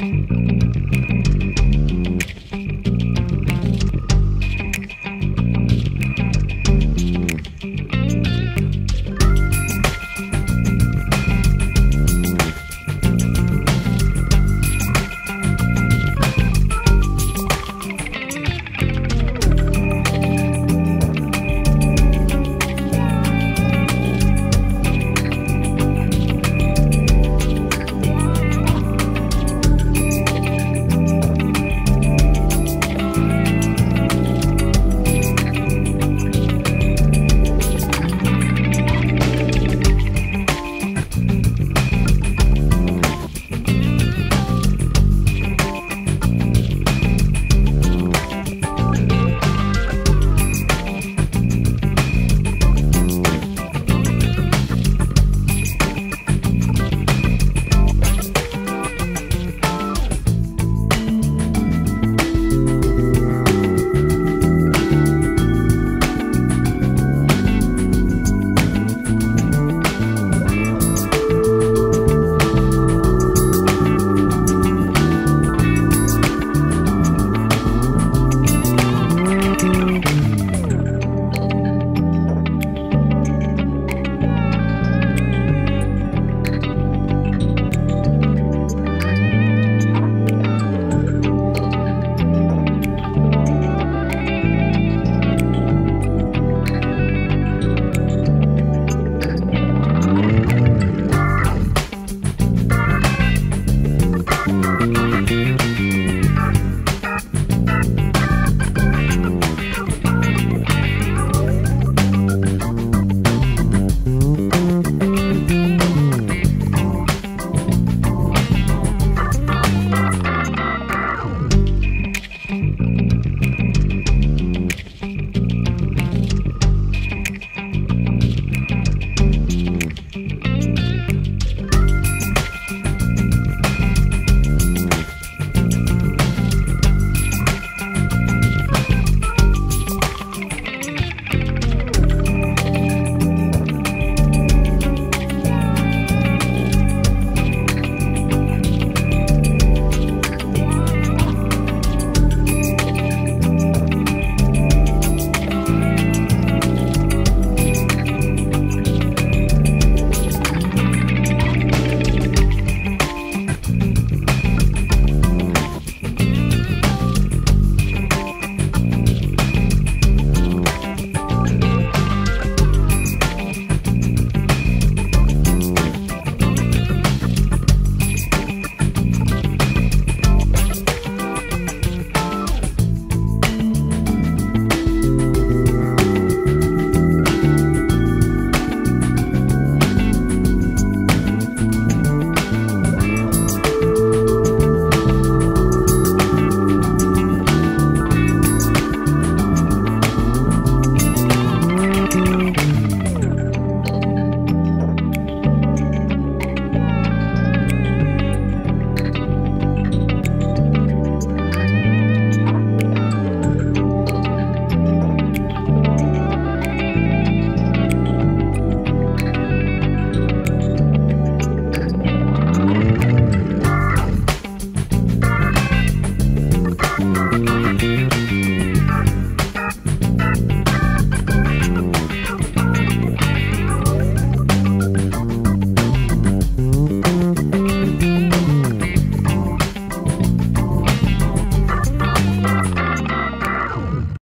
Música